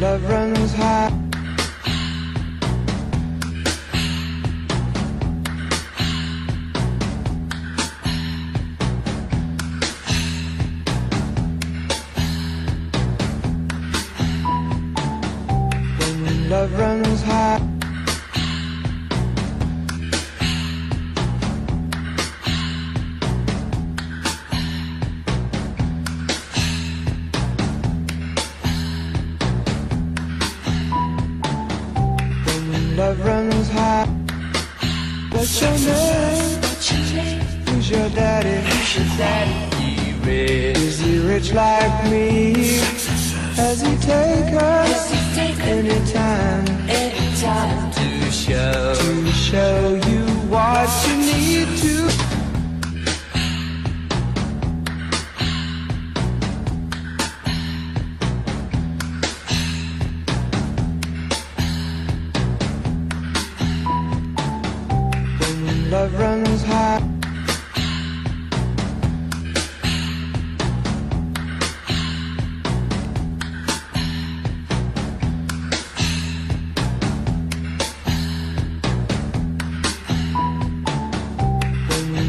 love runs high. When love runs high. Love runs high. What's your name? Who's your daddy? Who's your daddy? Is he rich like me? Has he take us anytime to show to show you what you love runs high.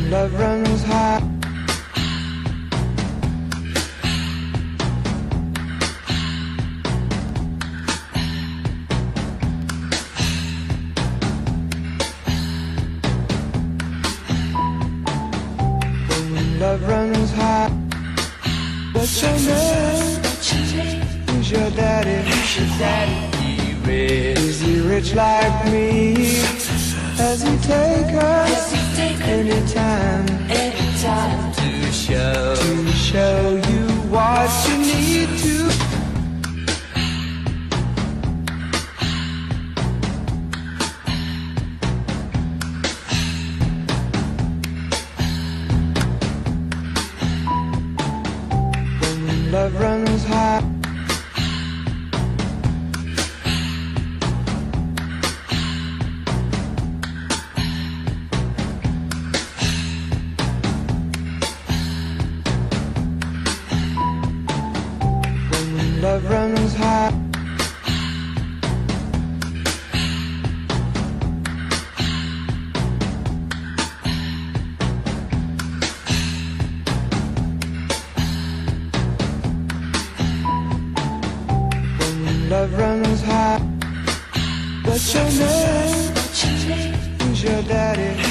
Love runs high. Love runs high. What's your name? Who's your daddy? Is he rich like me? Has he take us anytime show to show love runs high. Love runs high. What's your name? Who's your daddy?